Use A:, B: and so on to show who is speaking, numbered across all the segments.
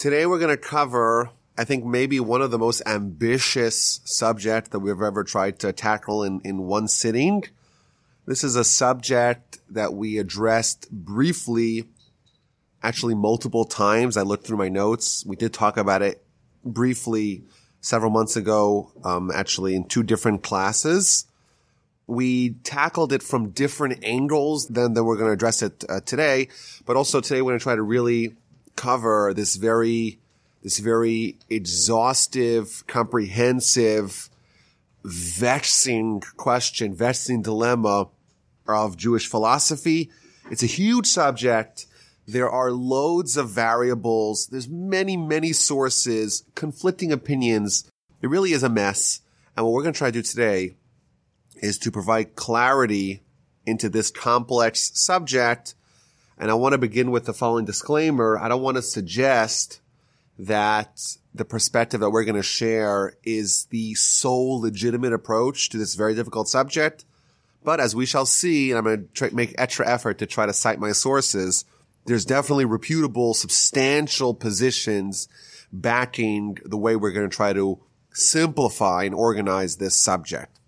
A: Today we're going to cover, I think maybe one of the most ambitious subjects that we've ever tried to tackle in, in one sitting. This is a subject that we addressed briefly, actually multiple times. I looked through my notes. We did talk about it briefly several months ago, um, actually in two different classes. We tackled it from different angles than that we're going to address it uh, today, but also today we're going to try to really cover this very, this very exhaustive, comprehensive, vexing question, vexing dilemma of Jewish philosophy. It's a huge subject. There are loads of variables. There's many, many sources, conflicting opinions. It really is a mess. And what we're going to try to do today is to provide clarity into this complex subject. And I want to begin with the following disclaimer. I don't want to suggest that the perspective that we're going to share is the sole legitimate approach to this very difficult subject. But as we shall see, and I'm going to try, make extra effort to try to cite my sources, there's definitely reputable, substantial positions backing the way we're going to try to simplify and organize this subject.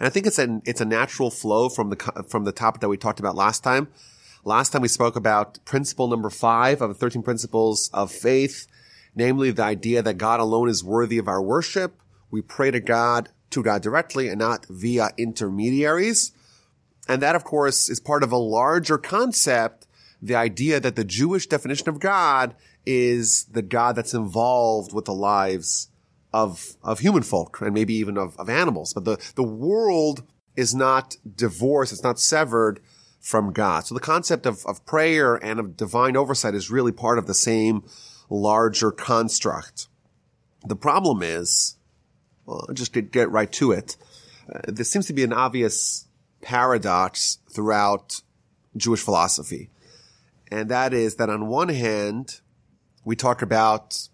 A: And I think it's a, it's a natural flow from the, from the topic that we talked about last time. Last time we spoke about principle number five of the 13 principles of faith, namely the idea that God alone is worthy of our worship. We pray to God, to God directly and not via intermediaries. And that, of course, is part of a larger concept, the idea that the Jewish definition of God is the God that's involved with the lives of, of human folk and maybe even of, of animals. But the, the world is not divorced. It's not severed from God. So the concept of, of prayer and of divine oversight is really part of the same larger construct. The problem is, well, just get, get right to it. Uh, there seems to be an obvious paradox throughout Jewish philosophy. And that is that on one hand, we talk about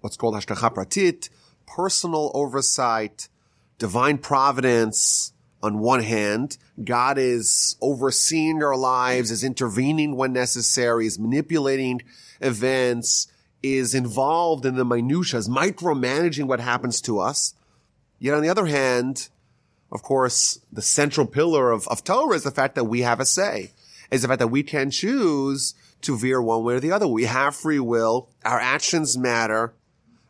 A: what's called hashgacha pratit, personal oversight, divine providence. On one hand, God is overseeing our lives, is intervening when necessary, is manipulating events, is involved in the minutiae, is micromanaging what happens to us. Yet on the other hand, of course, the central pillar of, of Torah is the fact that we have a say, is the fact that we can choose to veer one way or the other. We have free will. Our actions matter.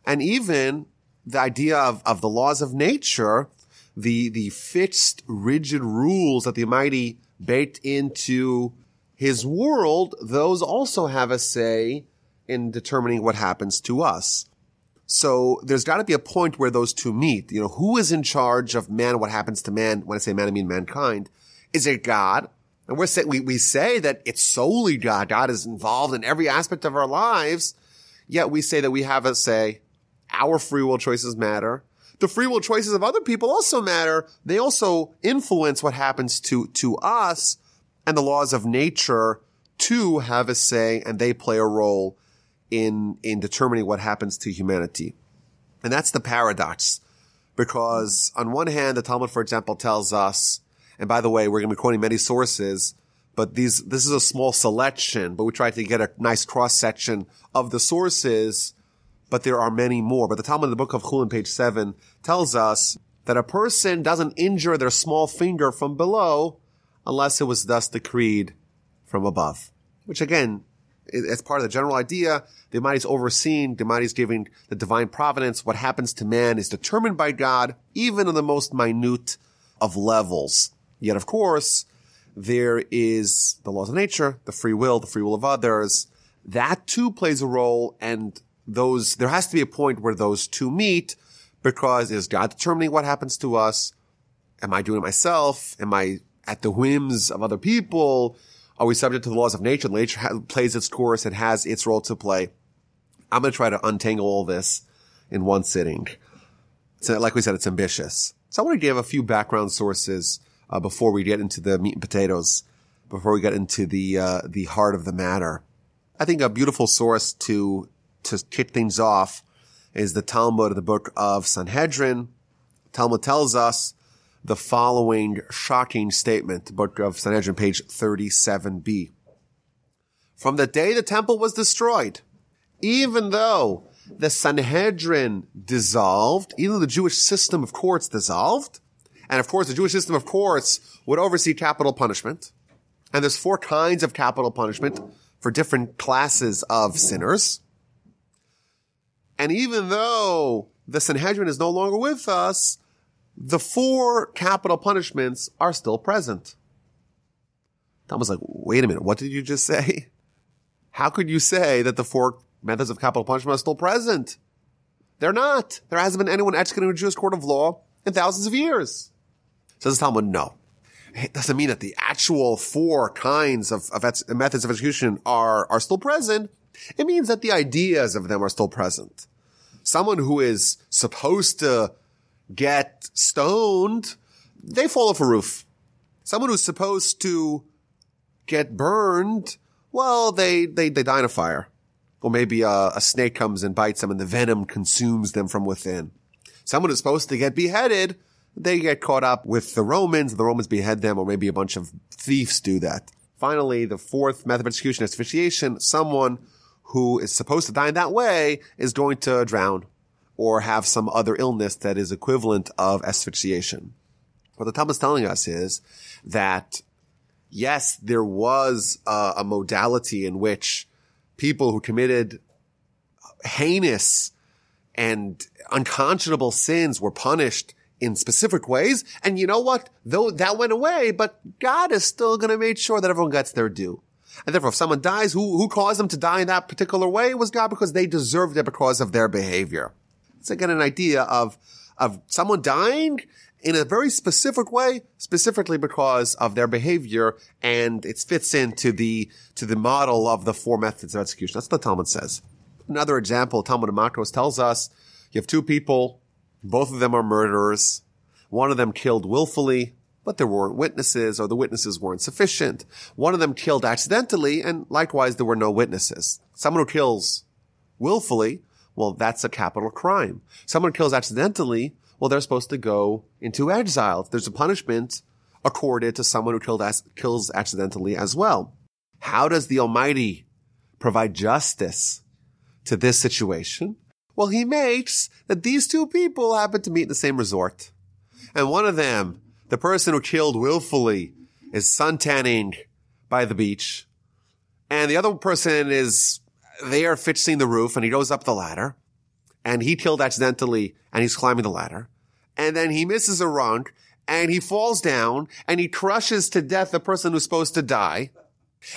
A: And even the idea of, of the laws of nature, the, the fixed, rigid rules that the Almighty baked into his world, those also have a say in determining what happens to us. So there's got to be a point where those two meet. You know, who is in charge of man? What happens to man? When I say man, I mean mankind. Is it God? And we're saying, we, we say that it's solely God. God is involved in every aspect of our lives. Yet we say that we have a say our free will choices matter. The free will choices of other people also matter. They also influence what happens to, to us and the laws of nature too have a say and they play a role in, in determining what happens to humanity. And that's the paradox because on one hand, the Talmud, for example, tells us, and by the way, we're going to be quoting many sources, but these, this is a small selection, but we try to get a nice cross section of the sources but there are many more. But the Talmud in the book of Chulin, page seven, tells us that a person doesn't injure their small finger from below unless it was thus decreed from above. Which again, it's part of the general idea. The Almighty is overseeing, the Almighty is giving the divine providence. What happens to man is determined by God, even in the most minute of levels. Yet, of course, there is the laws of nature, the free will, the free will of others. That too plays a role and those, there has to be a point where those two meet because is God determining what happens to us? Am I doing it myself? Am I at the whims of other people? Are we subject to the laws of nature? Nature ha- plays its course. It has its role to play. I'm going to try to untangle all this in one sitting. So, like we said, it's ambitious. So I want to give a few background sources uh, before we get into the meat and potatoes, before we get into the uh, the heart of the matter. I think a beautiful source to to kick things off is the Talmud, of the book of Sanhedrin. Talmud tells us the following shocking statement, book of Sanhedrin, page 37b. From the day the temple was destroyed, even though the Sanhedrin dissolved, even though the Jewish system of courts dissolved, and of course the Jewish system of courts would oversee capital punishment, and there's four kinds of capital punishment for different classes of sinners. And even though the Sanhedrin is no longer with us, the four capital punishments are still present. Thomas like, wait a minute, what did you just say? How could you say that the four methods of capital punishment are still present? They're not. There hasn't been anyone executed in a Jewish court of law in thousands of years. Says the Talmud, no. It doesn't mean that the actual four kinds of, of methods of execution are, are still present. It means that the ideas of them are still present. Someone who is supposed to get stoned, they fall off a roof. Someone who's supposed to get burned, well, they, they, they die in a fire. Or maybe a, a snake comes and bites them and the venom consumes them from within. Someone who's supposed to get beheaded, they get caught up with the Romans, the Romans behead them, or maybe a bunch of thieves do that. Finally, the fourth method of execution is asphyxiation. Someone who is supposed to die in that way is going to drown or have some other illness that is equivalent of asphyxiation. What the Talmud is telling us is that yes, there was a, a modality in which people who committed heinous and unconscionable sins were punished in specific ways. And you know what? Though that went away, but God is still going to make sure that everyone gets their due. And therefore, if someone dies, who, who caused them to die in that particular way? Was God because they deserved it because of their behavior. It's again an idea of, of someone dying in a very specific way, specifically because of their behavior, and it fits into the, to the model of the four methods of execution. That's what the Talmud says. Another example, Talmud of Makkos tells us, you have two people, both of them are murderers. One of them killed willfully, but there weren't witnesses or the witnesses weren't sufficient. One of them killed accidentally and likewise there were no witnesses. Someone who kills willfully, well, that's a capital crime. Someone who kills accidentally, well, they're supposed to go into exile. There's a punishment accorded to someone who killed, kills accidentally as well. How does the Almighty provide justice to this situation? Well, he makes that these two people happen to meet in the same resort. And one of them, the person who killed willfully, is suntanning by the beach. And the other person is there fixing the roof and he goes up the ladder and he killed accidentally and he's climbing the ladder. And then he misses a rung and he falls down and he crushes to death the person who's supposed to die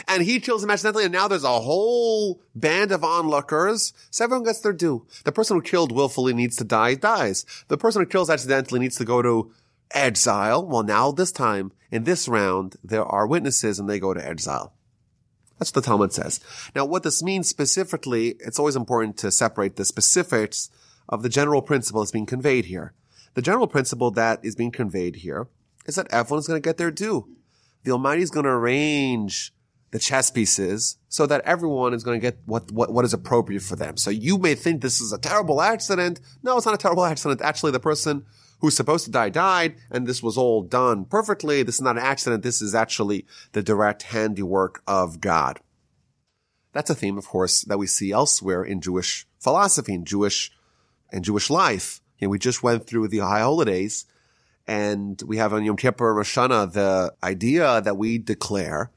A: and he kills him accidentally, and now there's a whole band of onlookers. So everyone gets their due. The person who killed willfully needs to die, dies. The person who kills accidentally needs to go to exile. Well, now this time, in this round, there are witnesses and they go to exile. That's what the Talmud says. Now, what this means specifically, it's always important to separate the specifics of the general principle that's being conveyed here. The general principle that is being conveyed here is that everyone is going to get their due. The Almighty is going to arrange the chess pieces so that everyone is going to get what, what, what is appropriate for them. So you may think this is a terrible accident. No, it's not a terrible accident. Actually, the person who's supposed to die died and this was all done perfectly. This is not an accident. This is actually the direct handiwork of God. That's a theme, of course, that we see elsewhere in Jewish philosophy, in Jewish, in Jewish life. You know, we just went through the high holidays and we have on Yom Kippur Rosh Hashanah the idea that we declare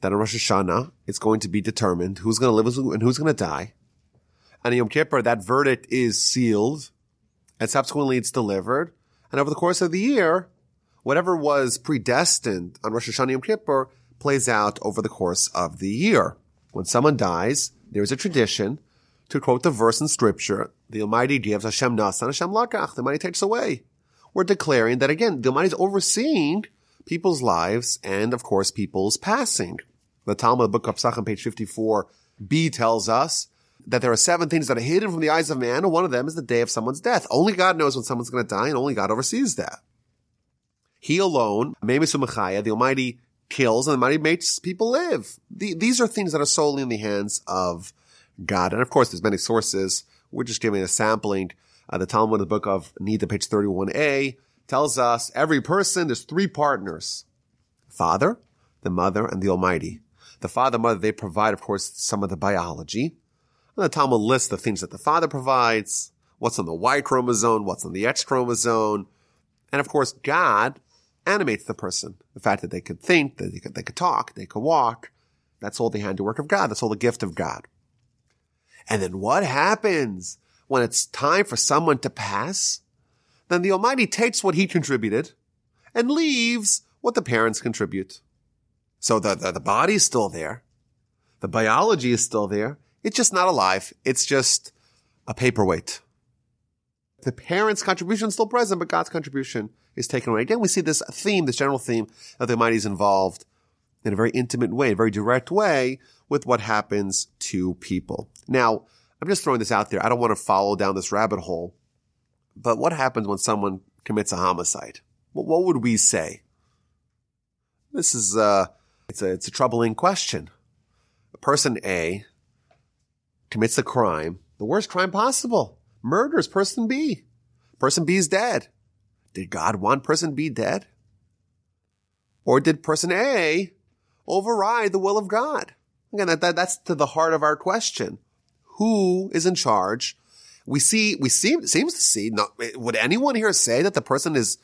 A: that on Rosh Hashanah, it's going to be determined who's going to live and who's going to die. And in Yom Kippur, that verdict is sealed and subsequently it's delivered. And over the course of the year, whatever was predestined on Rosh Hashanah Yom Kippur plays out over the course of the year. When someone dies, there's a tradition to quote the verse in scripture, the Almighty gives Hashem Nasan, Hashem Lakach, the Almighty takes away. We're declaring that again, the Almighty is overseeing people's lives and of course people's passing. The Talmud book of Psachim, page 54b tells us that there are seven things that are hidden from the eyes of man, and one of them is the day of someone's death. Only God knows when someone's going to die, and only God oversees that. He alone, the Almighty kills, and the Almighty makes people live. The, these are things that are solely in the hands of God. And of course, there's many sources. We're just giving a sampling. Uh, the Talmud, the book of Nida, page 31a, tells us every person, there's three partners. Father, the Mother, and the Almighty. The father, mother, they provide, of course, some of the biology. And the Talmud lists the things that the father provides, what's on the Y chromosome, what's on the X chromosome. And of course, God animates the person. The fact that they could think, that they could, they could talk, they could walk. That's all the handiwork of God. That's all the gift of God. And then what happens when it's time for someone to pass? Then the Almighty takes what he contributed and leaves what the parents contribute. So the, the, the body's still there. The biology is still there. It's just not alive. It's just a paperweight. The parents' contribution is still present, but God's contribution is taken away. Again, we see this theme, this general theme of the Almighty is involved in a very intimate way, a very direct way with what happens to people. Now, I'm just throwing this out there. I don't want to follow down this rabbit hole, but what happens when someone commits a homicide? What would we say? This is, uh, it's a, it's a troubling question. Person A commits a crime, the worst crime possible, murders person B. Person B is dead. Did God want person B dead? Or did person A override the will of God? Again, that, that, that's to the heart of our question. Who is in charge? We see, we seem, seems to see, not, would anyone here say that the person is,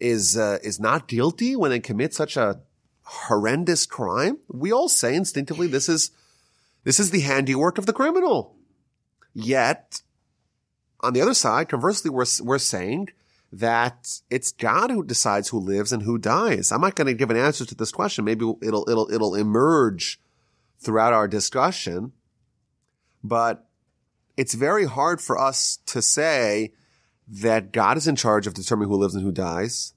A: is, uh, is not guilty when they commit such a horrendous crime? We all say instinctively this is, this is the handiwork of the criminal. Yet, on the other side, conversely, we're, we're saying that it's God who decides who lives and who dies. I'm not going to give an answer to this question. Maybe it'll, it'll, it'll emerge throughout our discussion, but it's very hard for us to say that God is in charge of determining who lives and who dies,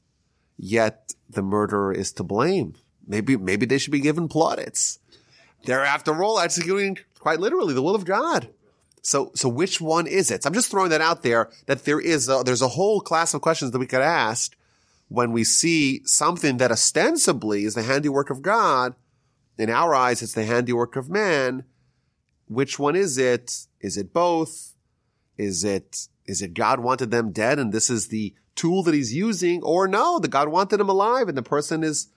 A: yet the murderer is to blame. Maybe, maybe they should be given plaudits. They're after all executing quite literally the will of God. So, so which one is it? So I'm just throwing that out there that there is a, there's a whole class of questions that we could ask when we see something that ostensibly is the handiwork of God. In our eyes, it's the handiwork of man. Which one is it? Is it both? Is it, is it God wanted them dead and this is the tool that he's using? Or no, the God wanted them alive and the person is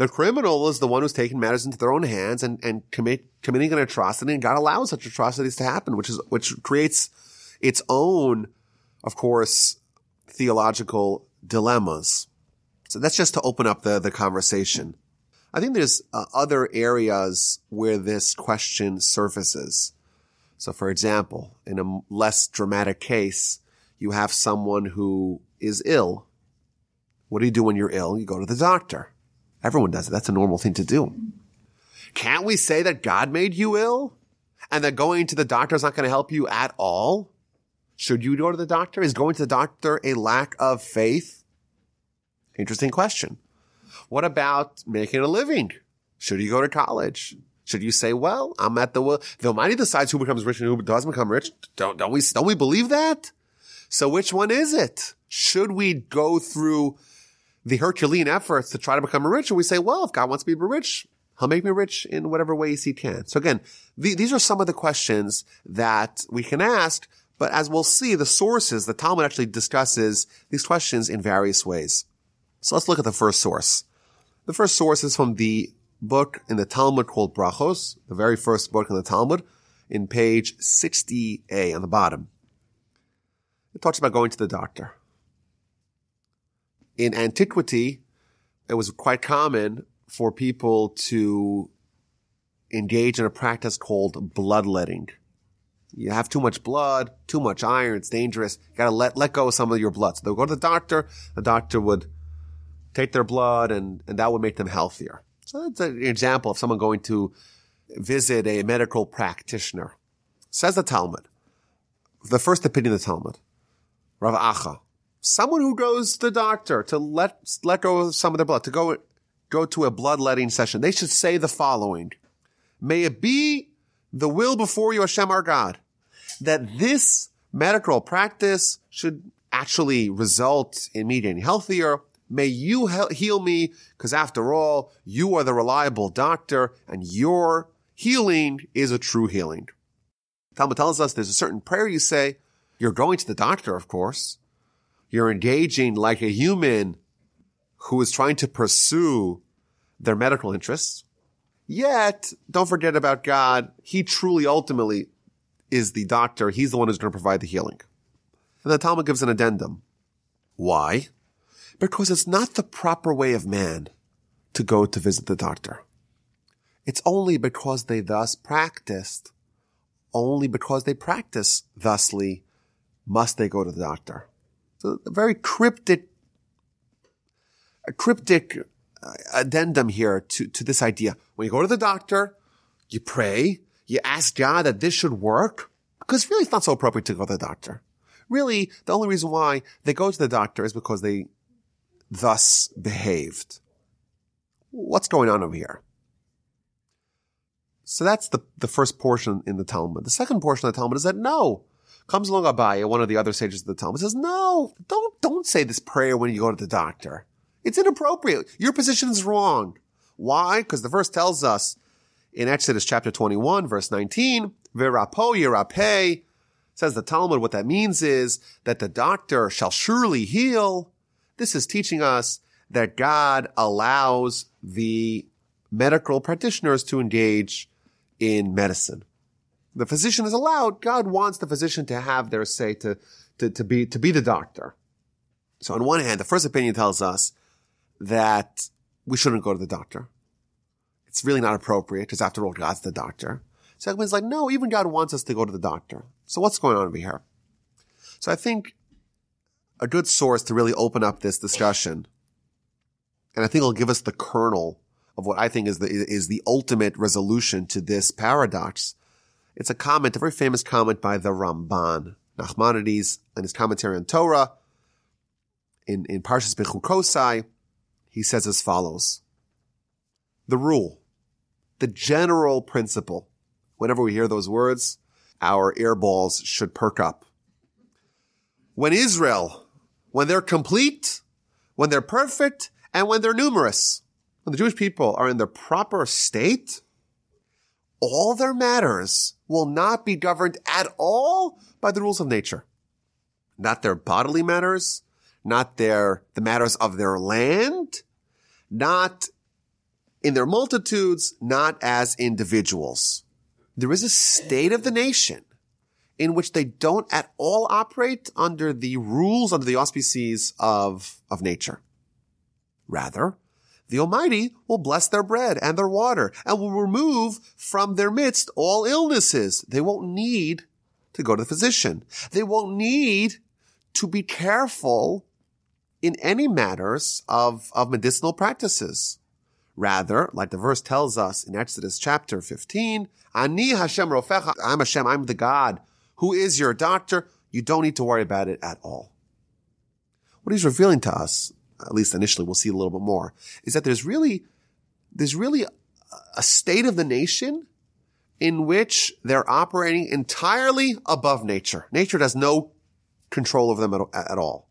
A: the criminal is the one who's taking matters into their own hands and, and commit, committing an atrocity and God allows such atrocities to happen, which is, which creates its own, of course, theological dilemmas. So that's just to open up the, the conversation. I think there's uh, other areas where this question surfaces. So for example, in a less dramatic case, you have someone who is ill. What do you do when you're ill? You go to the doctor. Everyone does it. That's a normal thing to do. Can't we say that God made you ill and that going to the doctor is not going to help you at all? Should you go to the doctor? Is going to the doctor a lack of faith? Interesting question. What about making a living? Should you go to college? Should you say, well, I'm at the will, the Almighty decides who becomes rich and who doesn't become rich? Don't, don't we, don't we believe that? So which one is it? Should we go through the Herculean efforts to try to become rich. And we say, well, if God wants me to be rich, he'll make me rich in whatever ways he can. So again, the, these are some of the questions that we can ask. But as we'll see, the sources, the Talmud actually discusses these questions in various ways. So let's look at the first source. The first source is from the book in the Talmud called Brachos, the very first book in the Talmud, in page 60a on the bottom. It talks about going to the doctor in antiquity, it was quite common for people to engage in a practice called bloodletting. You have too much blood, too much iron, it's dangerous. You gotta let, let go of some of your blood. So they'll go to the doctor, the doctor would take their blood and, and that would make them healthier. So that's an example of someone going to visit a medical practitioner. Says the Talmud, the first opinion of the Talmud, Rav Acha, someone who goes to the doctor to let, let go of some of their blood, to go, go to a bloodletting session, they should say the following. May it be the will before you, Hashem our God, that this medical practice should actually result in me getting healthier. May you heal me, because after all, you are the reliable doctor, and your healing is a true healing. Talmud tells us there's a certain prayer you say. You're going to the doctor, of course. You're engaging like a human who is trying to pursue their medical interests. Yet, don't forget about God. He truly ultimately is the doctor. He's the one who's going to provide the healing. And the Talmud gives an addendum. Why? Because it's not the proper way of man to go to visit the doctor. It's only because they thus practiced, only because they practice thusly, must they go to the doctor. So a very cryptic, a cryptic uh, addendum here to, to this idea. When you go to the doctor, you pray, you ask God that this should work, because really it's not so appropriate to go to the doctor. Really, the only reason why they go to the doctor is because they thus behaved. What's going on over here? So that's the, the first portion in the Talmud. The second portion of the Talmud is that no. Comes along Abaye, one of the other sages of the Talmud, says, no, don't, don't say this prayer when you go to the doctor. It's inappropriate. Your position is wrong. Why? Because the verse tells us in Exodus chapter 21, verse 19, Verapo yirape, says the Talmud, what that means is that the doctor shall surely heal. This is teaching us that God allows the medical practitioners to engage in medicine. The physician is allowed. God wants the physician to have their say to, to, to be, to be the doctor. So on one hand, the first opinion tells us that we shouldn't go to the doctor. It's really not appropriate because after all, God's the doctor. Second is like, no, even God wants us to go to the doctor. So what's going on over here? So I think a good source to really open up this discussion, and I think it'll give us the kernel of what I think is the, is the ultimate resolution to this paradox. It's a comment, a very famous comment by the Ramban, Nachmanides, in his commentary on Torah, in, in Parshas Bechukosai, he says as follows. The rule, the general principle, whenever we hear those words, our earballs should perk up. When Israel, when they're complete, when they're perfect, and when they're numerous, when the Jewish people are in their proper state, all their matters will not be governed at all by the rules of nature. Not their bodily matters, not their, the matters of their land, not in their multitudes, not as individuals. There is a state of the nation in which they don't at all operate under the rules, under the auspices of, of nature. Rather, the Almighty will bless their bread and their water and will remove from their midst all illnesses. They won't need to go to the physician. They won't need to be careful in any matters of, of medicinal practices. Rather, like the verse tells us in Exodus chapter 15, Ani Hashem Rofecha, I'm Hashem, I'm the God who is your doctor. You don't need to worry about it at all. What he's revealing to us, at least initially, we'll see a little bit more, is that there's really, there's really a state of the nation in which they're operating entirely above nature. Nature has no control over them at, at all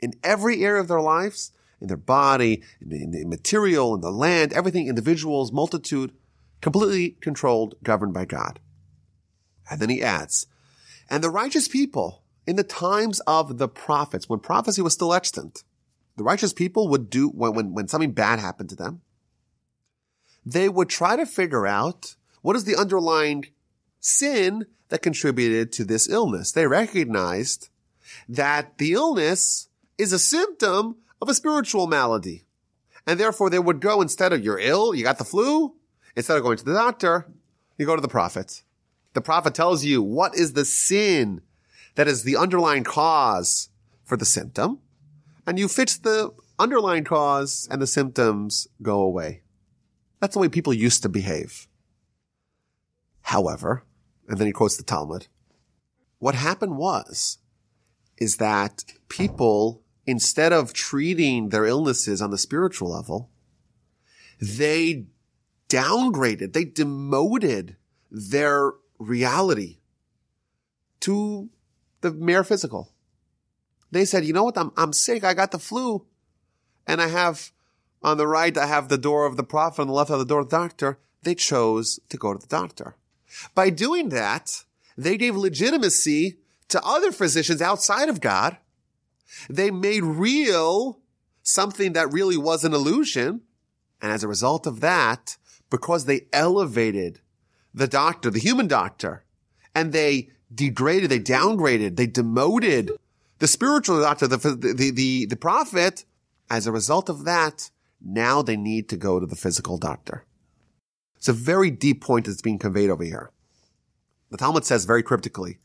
A: in every area of their lives, in their body, in the, in the material, in the land, everything, individuals, multitude, completely controlled, governed by God. And then he adds, and the righteous people in the times of the prophets, when prophecy was still extant, the righteous people would do, when, when, when something bad happened to them, they would try to figure out what is the underlying sin that contributed to this illness. They recognized that the illness is a symptom of a spiritual malady. And therefore they would go instead of you're ill, you got the flu, instead of going to the doctor, you go to the prophet. The prophet tells you what is the sin that is the underlying cause for the symptom, and you fix the underlying cause and the symptoms go away. That's the way people used to behave. However, and then he quotes the Talmud, what happened was, is that people instead of treating their illnesses on the spiritual level, they downgraded, they demoted their reality to the mere physical. They said, you know what? I'm, I'm sick. I got the flu. And I have on the right, I have the door of the prophet. On the left, have the door of the doctor. They chose to go to the doctor. By doing that, they gave legitimacy to other physicians outside of God they made real something that really was an illusion. And as a result of that, because they elevated the doctor, the human doctor, and they degraded, they downgraded, they demoted the spiritual doctor, the, the, the, the prophet. As a result of that, now they need to go to the physical doctor. It's a very deep point that's being conveyed over here. The Talmud says very cryptically,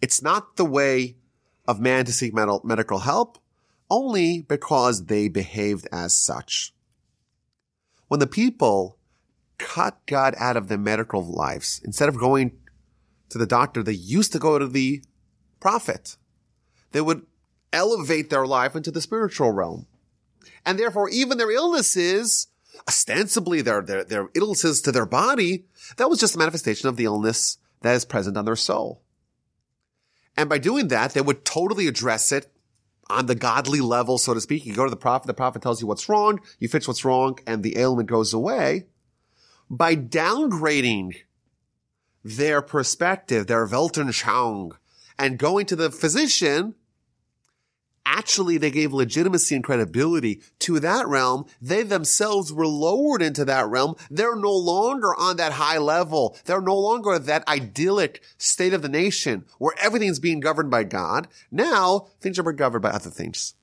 A: it's not the way of man to seek medical help only because they behaved as such. When the people cut God out of their medical lives, instead of going to the doctor, they used to go to the prophet. They would elevate their life into the spiritual realm. And therefore, even their illnesses, ostensibly their, their, their illnesses to their body, that was just a manifestation of the illness that is present on their soul. And by doing that, they would totally address it on the godly level, so to speak. You go to the prophet, the prophet tells you what's wrong, you fix what's wrong, and the ailment goes away. By downgrading their perspective, their Weltanschauung, and going to the physician, actually they gave legitimacy and credibility to that realm. They themselves were lowered into that realm. They're no longer on that high level. They're no longer that idyllic state of the nation where everything's being governed by God. Now things are being governed by other things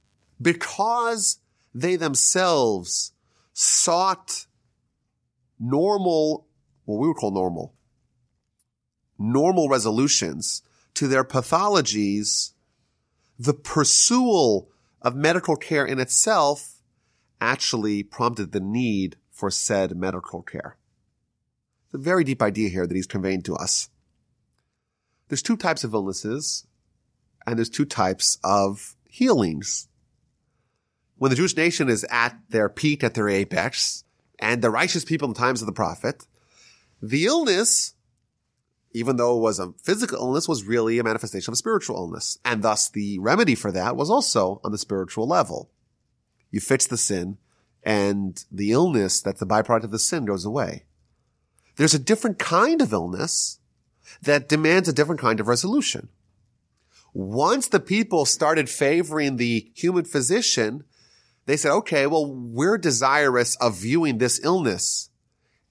A: because they themselves sought normal, what we would call normal, normal resolutions to their pathologies the pursual of medical care in itself actually prompted the need for said medical care. It's a very deep idea here that he's conveying to us. There's two types of illnesses and there's two types of healings. When the Jewish nation is at their peak, at their apex, and the righteous people in the times of the prophet, the illness even though it was a physical illness, was really a manifestation of a spiritual illness. And thus the remedy for that was also on the spiritual level. You fix the sin and the illness that's the byproduct of the sin goes away. There's a different kind of illness that demands a different kind of resolution. Once the people started favoring the human physician, they said, okay, well, we're desirous of viewing this illness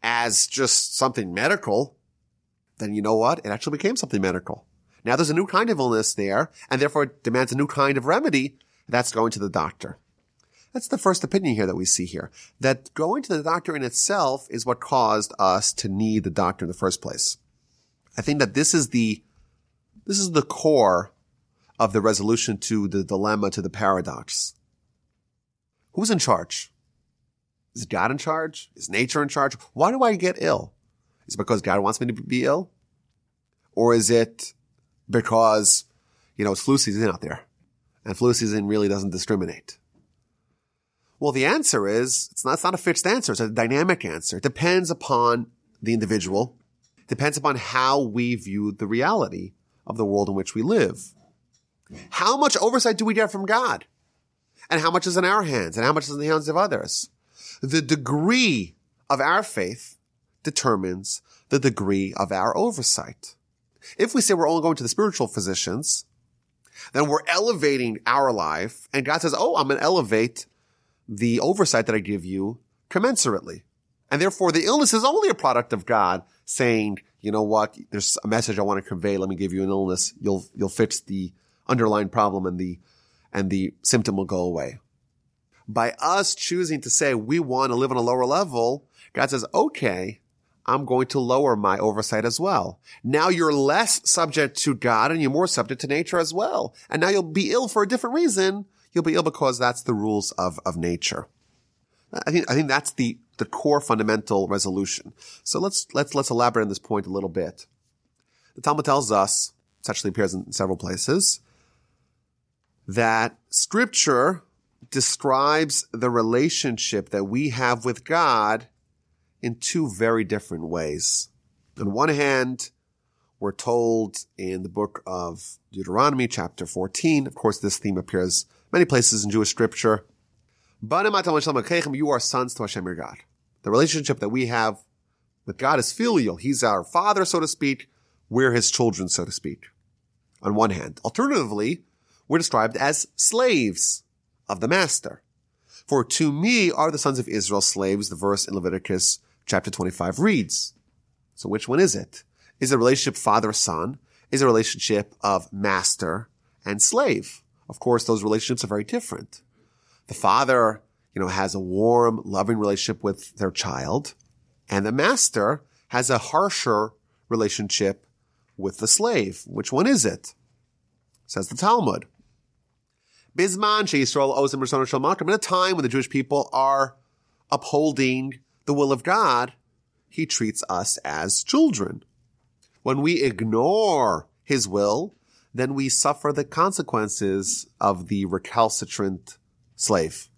A: as just something medical then you know what? It actually became something medical. Now there's a new kind of illness there, and therefore it demands a new kind of remedy. That's going to the doctor. That's the first opinion here that we see here. That going to the doctor in itself is what caused us to need the doctor in the first place. I think that this is the, this is the core of the resolution to the dilemma, to the paradox. Who's in charge? Is God in charge? Is nature in charge? Why do I get ill? Is it because God wants me to be ill? Or is it because, you know, it's flu season out there and flu season really doesn't discriminate? Well, the answer is, it's not, it's not a fixed answer. It's a dynamic answer. It depends upon the individual. It depends upon how we view the reality of the world in which we live. How much oversight do we get from God? And how much is in our hands? And how much is in the hands of others? The degree of our faith determines the degree of our oversight. If we say we're only going to the spiritual physicians, then we're elevating our life and God says, Oh, I'm going to elevate the oversight that I give you commensurately. And therefore the illness is only a product of God saying, you know what? There's a message I want to convey. Let me give you an illness. You'll, you'll fix the underlying problem and the, and the symptom will go away. By us choosing to say we want to live on a lower level, God says, okay, I'm going to lower my oversight as well. Now you're less subject to God and you're more subject to nature as well. And now you'll be ill for a different reason. You'll be ill because that's the rules of, of nature. I think, I think that's the, the core fundamental resolution. So let's, let's, let's elaborate on this point a little bit. The Talmud tells us, it actually appears in several places, that scripture describes the relationship that we have with God in two very different ways. On one hand, we're told in the book of Deuteronomy, chapter 14, of course, this theme appears many places in Jewish scripture. You are sons to Hashem your God. The relationship that we have with God is filial. He's our father, so to speak. We're his children, so to speak. On one hand. Alternatively, we're described as slaves of the master. For to me are the sons of Israel slaves, the verse in Leviticus chapter 25 reads. So which one is it? Is it a relationship father-son? is a relationship of master and slave. Of course, those relationships are very different. The father, you know, has a warm, loving relationship with their child, and the master has a harsher relationship with the slave. Which one is it? Says the Talmud. Bisman Yisrael Ozim Rishon In a time when the Jewish people are upholding the will of God, he treats us as children. When we ignore his will, then we suffer the consequences of the recalcitrant slave.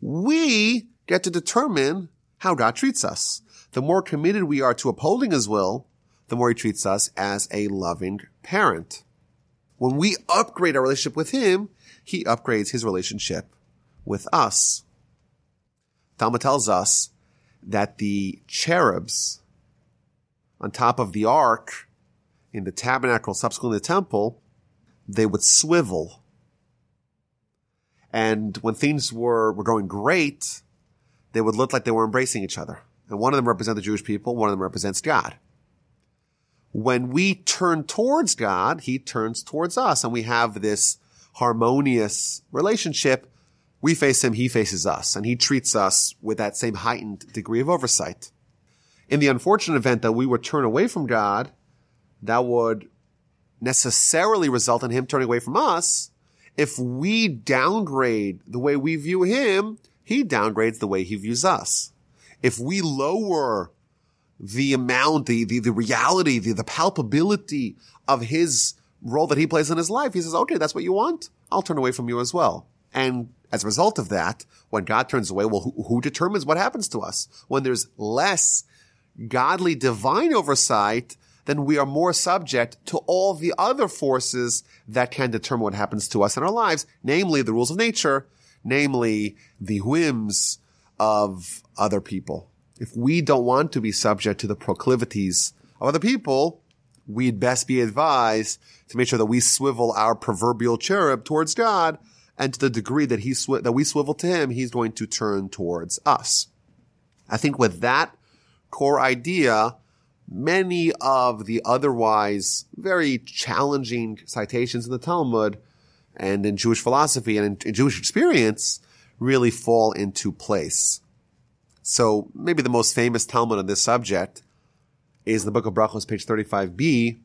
A: We get to determine how God treats us. The more committed we are to upholding his will, the more he treats us as a loving parent. When we upgrade our relationship with him, he upgrades his relationship with us. Talmud tells us that the cherubs on top of the ark in the tabernacle, subsequently the temple, they would swivel. And when things were, were going great, they would look like they were embracing each other. And one of them represents the Jewish people, one of them represents God. When we turn towards God, He turns towards us, and we have this harmonious relationship. We face Him, He faces us, and He treats us with that same heightened degree of oversight. In the unfortunate event that we would turn away from God, that would necessarily result in Him turning away from us. If we downgrade the way we view Him, He downgrades the way He views us. If we lower the amount, the, the, the reality, the, the palpability of his role that he plays in his life. He says, okay, that's what you want. I'll turn away from you as well. And as a result of that, when God turns away, well, who, who determines what happens to us? When there's less godly divine oversight, then we are more subject to all the other forces that can determine what happens to us in our lives, namely the rules of nature, namely the whims of other people if we don't want to be subject to the proclivities of other people, we'd best be advised to make sure that we swivel our proverbial cherub towards God, and to the degree that he sw- that we swivel to him, he's going to turn towards us. I think with that core idea, many of the otherwise very challenging citations in the Talmud and in Jewish philosophy and in, in Jewish experience really fall into place. So maybe the most famous Talmud on this subject is the book of Brachos, page 35b.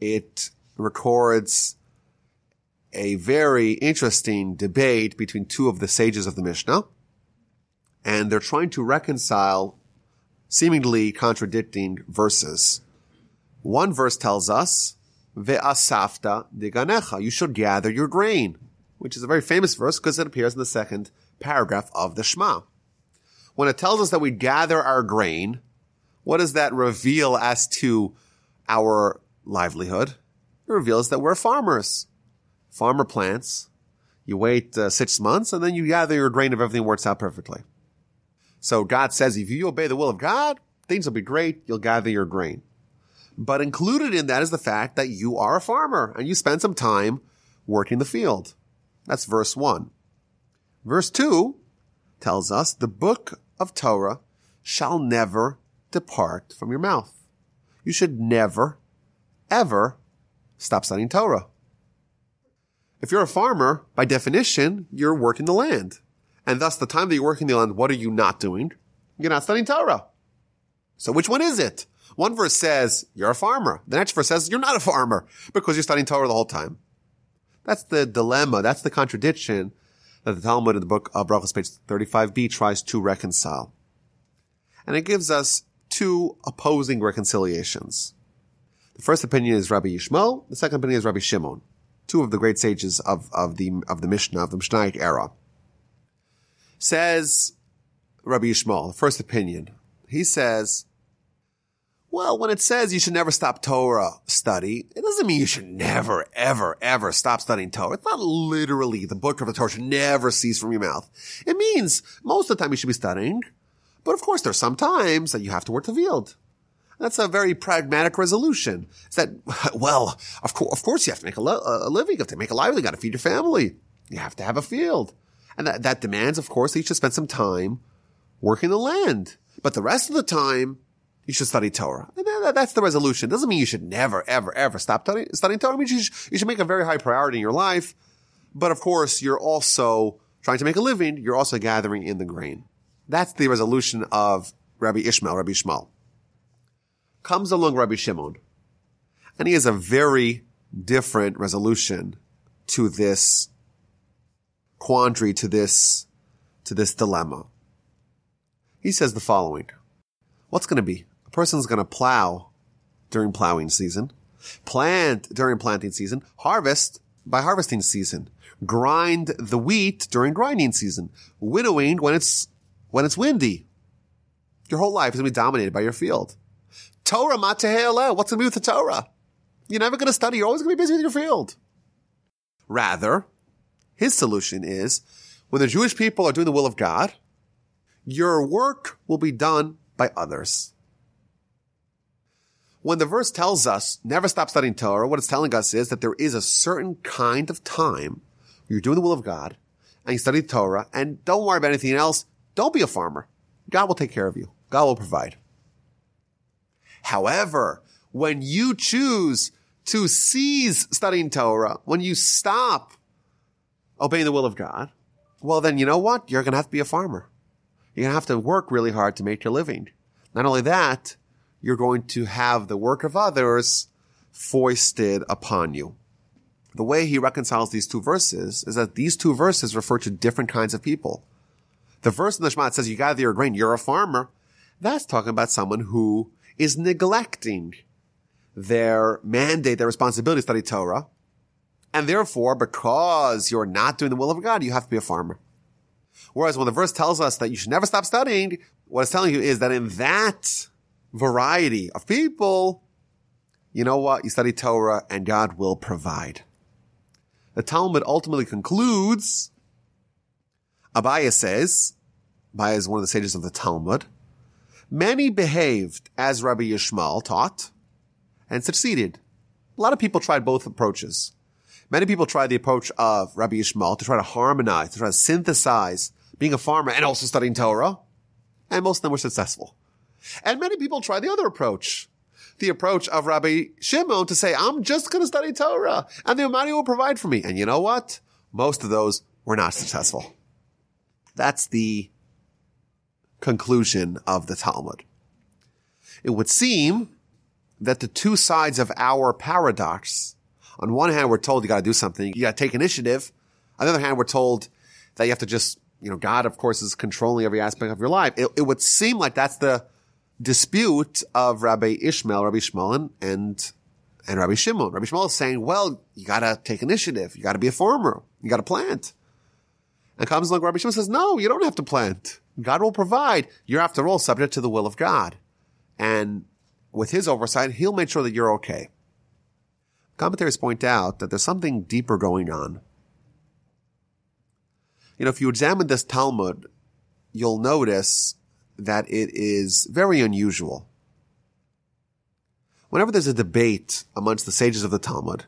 A: It records a very interesting debate between two of the sages of the Mishnah, and they're trying to reconcile seemingly contradicting verses. One verse tells us, Ve'asafta diganecha, you should gather your grain, which is a very famous verse because it appears in the second paragraph of the Shema when it tells us that we gather our grain, what does that reveal as to our livelihood? It reveals that we're farmers. Farmer plants. You wait uh, six months and then you gather your grain if everything works out perfectly. So God says if you obey the will of God, things will be great. You'll gather your grain. But included in that is the fact that you are a farmer and you spend some time working the field. That's verse one. Verse two tells us the book of Torah shall never depart from your mouth. You should never, ever stop studying Torah. If you're a farmer, by definition, you're working the land. And thus, the time that you're working the land, what are you not doing? You're not studying Torah. So which one is it? One verse says you're a farmer. The next verse says you're not a farmer because you're studying Torah the whole time. That's the dilemma. That's the contradiction that the Talmud in the book of Brachos, page 35b, tries to reconcile. And it gives us two opposing reconciliations. The first opinion is Rabbi Yishmael. The second opinion is Rabbi Shimon. Two of the great sages of, of the, of the Mishnah, of the Mishnaic era. Says Rabbi Yishmael, first opinion. He says, well, when it says you should never stop Torah study, it doesn't mean you should never, ever, ever stop studying Torah. It's not literally the book of the Torah should never cease from your mouth. It means most of the time you should be studying, but of course there's some times that you have to work the field. That's a very pragmatic resolution. It's that, well, of course, of course you have to make a, a living, you have to make a livelihood, you got to feed your family. You have to have a field. And that, that demands, of course, that you should spend some time working the land. But the rest of the time, you should study Torah. And that, that's the resolution. It Doesn't mean you should never, ever, ever stop studying, studying Torah. It means you should, you should make a very high priority in your life. But of course, you're also trying to make a living. You're also gathering in the grain. That's the resolution of Rabbi Ishmael, Rabbi Shmuel. Comes along Rabbi Shimon, and he has a very different resolution to this quandary, to this, to this dilemma. He says the following. What's going to be? A person's going to plow during plowing season, plant during planting season, harvest by harvesting season, grind the wheat during grinding season, winnowing when it's, when it's windy. Your whole life is going to be dominated by your field. Torah matehele. What's going to be with the Torah? You're never going to study. You're always going to be busy with your field. Rather, his solution is when the Jewish people are doing the will of God, your work will be done by others. When the verse tells us never stop studying Torah, what it's telling us is that there is a certain kind of time you're doing the will of God and you study Torah and don't worry about anything else. Don't be a farmer. God will take care of you. God will provide. However, when you choose to cease studying Torah, when you stop obeying the will of God, well, then you know what? You're going to have to be a farmer. You're going to have to work really hard to make your living. Not only that, you're going to have the work of others foisted upon you. The way he reconciles these two verses is that these two verses refer to different kinds of people. The verse in the Shema says you gather your grain, you're a farmer. That's talking about someone who is neglecting their mandate, their responsibility to study Torah. And therefore, because you're not doing the will of God, you have to be a farmer. Whereas when the verse tells us that you should never stop studying, what it's telling you is that in that variety of people, you know what? You study Torah and God will provide. The Talmud ultimately concludes, Abaye says, Abaye is one of the sages of the Talmud, many behaved as Rabbi Yishmael taught and succeeded. A lot of people tried both approaches. Many people tried the approach of Rabbi Yishmael to try to harmonize, to try to synthesize being a farmer and also studying Torah. And most of them were successful. And many people tried the other approach. The approach of Rabbi Shimon to say, I'm just going to study Torah and the Almighty will provide for me. And you know what? Most of those were not successful. That's the conclusion of the Talmud. It would seem that the two sides of our paradox, on one hand, we're told you got to do something, you got to take initiative. On the other hand, we're told that you have to just you know, God, of course, is controlling every aspect of your life. It, it would seem like that's the dispute of Rabbi Ishmael, Rabbi Shmuel, and, and Rabbi Shimon. Rabbi Shmuel is saying, well, you gotta take initiative. You gotta be a farmer. You gotta plant. And comes along Rabbi Shimon says, no, you don't have to plant. God will provide. You're after all subject to the will of God. And with his oversight, he'll make sure that you're okay. Commentaries point out that there's something deeper going on you know, if you examine this Talmud, you'll notice that it is very unusual. Whenever there's a debate amongst the sages of the Talmud,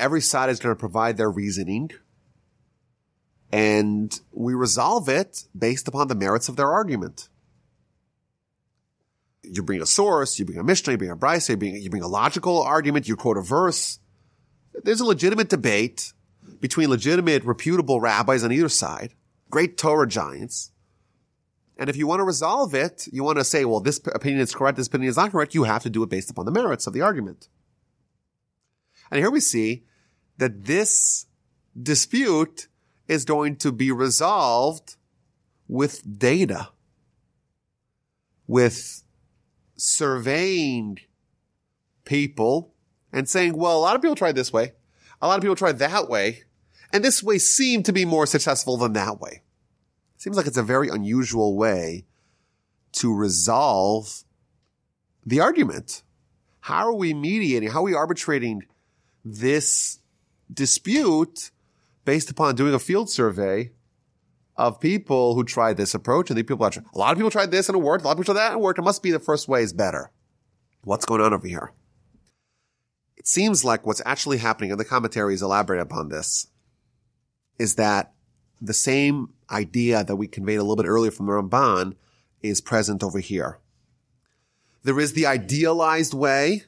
A: every side is going to provide their reasoning and we resolve it based upon the merits of their argument. You bring a source, you bring a Mishnah, you bring a Brisa, you bring, you bring a logical argument, you quote a verse. There's a legitimate debate between legitimate, reputable rabbis on either side, great Torah giants. And if you want to resolve it, you want to say, well, this opinion is correct, this opinion is not correct, you have to do it based upon the merits of the argument. And here we see that this dispute is going to be resolved with data, with surveying people and saying, well, a lot of people tried this way. A lot of people tried that way. And this way seemed to be more successful than that way. It seems like it's a very unusual way to resolve the argument. How are we mediating? How are we arbitrating this dispute based upon doing a field survey of people who tried this approach and the people that a lot of people tried this and it worked, a lot of people tried that and it worked. It must be the first way is better. What's going on over here? It seems like what's actually happening, and the commentaries elaborate upon this, is that the same idea that we conveyed a little bit earlier from the Ramban is present over here. There is the idealized way.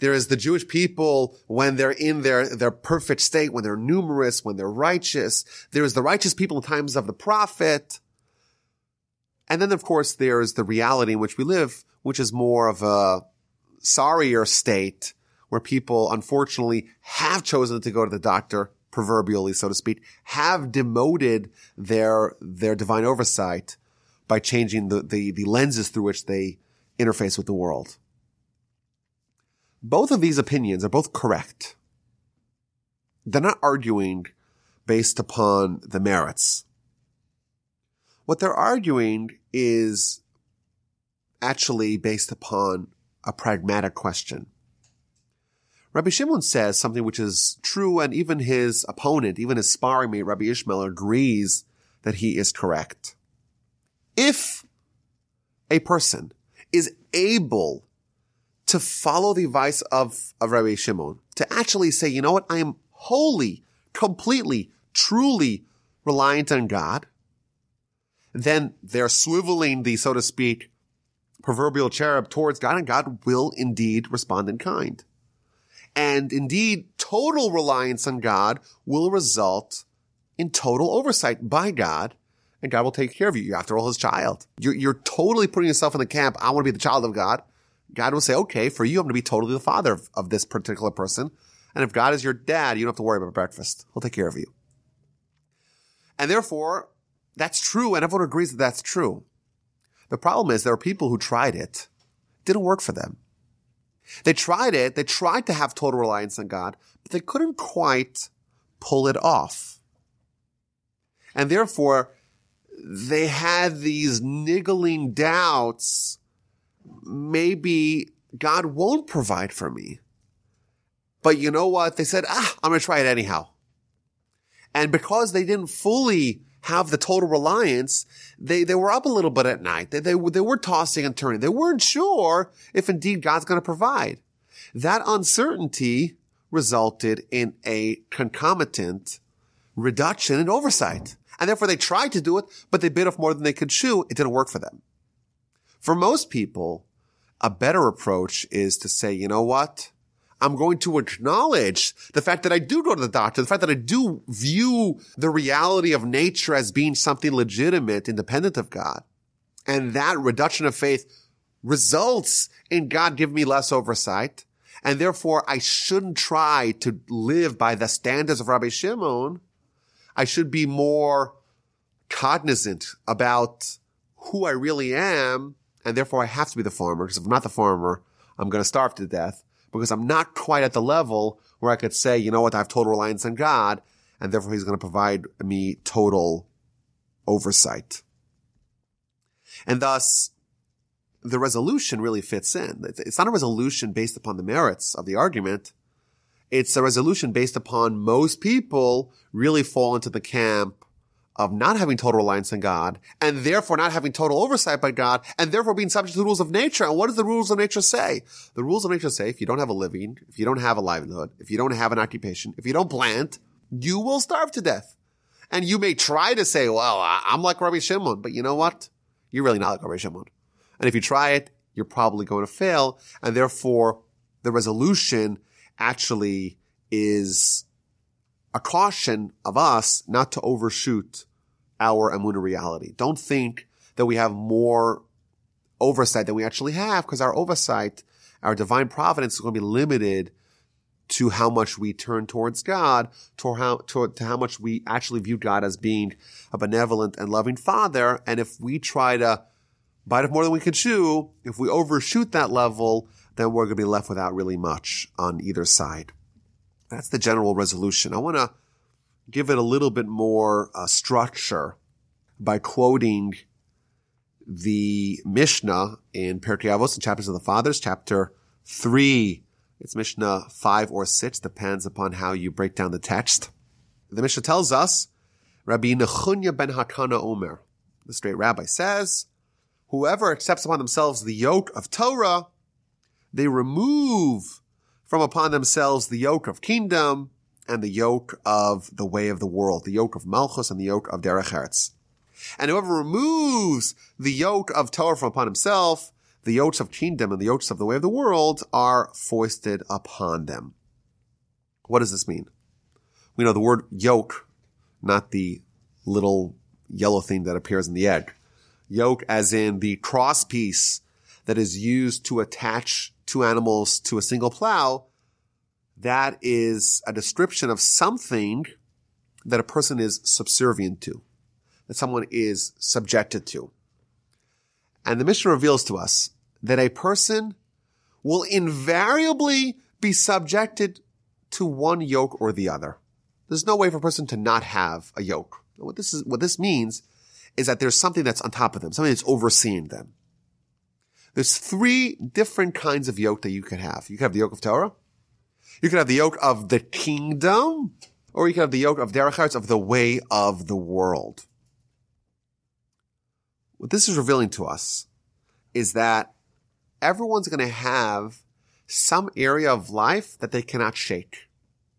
A: There is the Jewish people when they're in their, their perfect state, when they're numerous, when they're righteous. There is the righteous people in times of the prophet. And then, of course, there's the reality in which we live, which is more of a sorrier state where people, unfortunately, have chosen to go to the doctor, proverbially, so to speak, have demoted their, their divine oversight by changing the, the, the lenses through which they interface with the world. Both of these opinions are both correct. They're not arguing based upon the merits. What they're arguing is actually based upon a pragmatic question. Rabbi Shimon says something which is true and even his opponent, even his sparring mate, Rabbi Ishmael, agrees that he is correct. If a person is able to follow the advice of, of Rabbi Shimon, to actually say, you know what, I am wholly, completely, truly reliant on God, then they're swiveling the, so to speak, proverbial cherub towards God and God will indeed respond in kind. And indeed, total reliance on God will result in total oversight by God and God will take care of you. You're after all his child. You're, you're totally putting yourself in the camp. I want to be the child of God. God will say, okay, for you, I'm going to be totally the father of, of this particular person. And if God is your dad, you don't have to worry about breakfast. He'll take care of you. And therefore, that's true. And everyone agrees that that's true. The problem is there are people who tried it. it didn't work for them. They tried it. They tried to have total reliance on God, but they couldn't quite pull it off. And therefore, they had these niggling doubts. Maybe God won't provide for me. But you know what? They said, ah, I'm going to try it anyhow. And because they didn't fully have the total reliance, they, they were up a little bit at night. They, they, they were tossing and turning. They weren't sure if indeed God's going to provide. That uncertainty resulted in a concomitant reduction in oversight. And therefore they tried to do it, but they bit off more than they could chew. It didn't work for them. For most people, a better approach is to say, you know what? I'm going to acknowledge the fact that I do go to the doctor, the fact that I do view the reality of nature as being something legitimate, independent of God. And that reduction of faith results in God giving me less oversight. And therefore I shouldn't try to live by the standards of Rabbi Shimon. I should be more cognizant about who I really am. And therefore I have to be the farmer because if I'm not the farmer, I'm going to starve to death because I'm not quite at the level where I could say, you know what, I have total reliance on God and therefore he's going to provide me total oversight. And thus, the resolution really fits in. It's not a resolution based upon the merits of the argument. It's a resolution based upon most people really fall into the camp of not having total reliance on God and therefore not having total oversight by God and therefore being subject to the rules of nature. And what does the rules of nature say? The rules of nature say if you don't have a living, if you don't have a livelihood, if you don't have an occupation, if you don't plant, you will starve to death. And you may try to say, well, I'm like Rabbi Shimon, but you know what? You're really not like Rabbi Shimon. And if you try it, you're probably going to fail. And therefore the resolution actually is a caution of us not to overshoot our Amuna reality. Don't think that we have more oversight than we actually have because our oversight, our divine providence is going to be limited to how much we turn towards God, to how, to, to how much we actually view God as being a benevolent and loving father. And if we try to bite off more than we can chew, if we overshoot that level, then we're going to be left without really much on either side. That's the general resolution. I want to give it a little bit more uh, structure by quoting the Mishnah in Pirkei Avos, in Chapters of the Fathers, chapter three. It's Mishnah five or six, depends upon how you break down the text. The Mishnah tells us, Rabbi Nechunya ben Hakana Omer, the straight rabbi says, whoever accepts upon themselves the yoke of Torah, they remove from upon themselves the yoke of kingdom and the yoke of the way of the world, the yoke of Malchus and the yoke of Derech Eretz. And whoever removes the yoke of Torah from upon himself, the yokes of kingdom and the yokes of the way of the world are foisted upon them. What does this mean? We know the word yoke, not the little yellow thing that appears in the egg. Yoke as in the cross piece that is used to attach two animals to a single plow. That is a description of something that a person is subservient to, that someone is subjected to. And the Mishnah reveals to us that a person will invariably be subjected to one yoke or the other. There's no way for a person to not have a yoke. What this is, what this means is that there's something that's on top of them, something that's overseeing them. There's three different kinds of yoke that you can have. You can have the yoke of Torah. You can have the yoke of the kingdom, or you can have the yoke of derech of the way of the world. What this is revealing to us is that everyone's going to have some area of life that they cannot shake,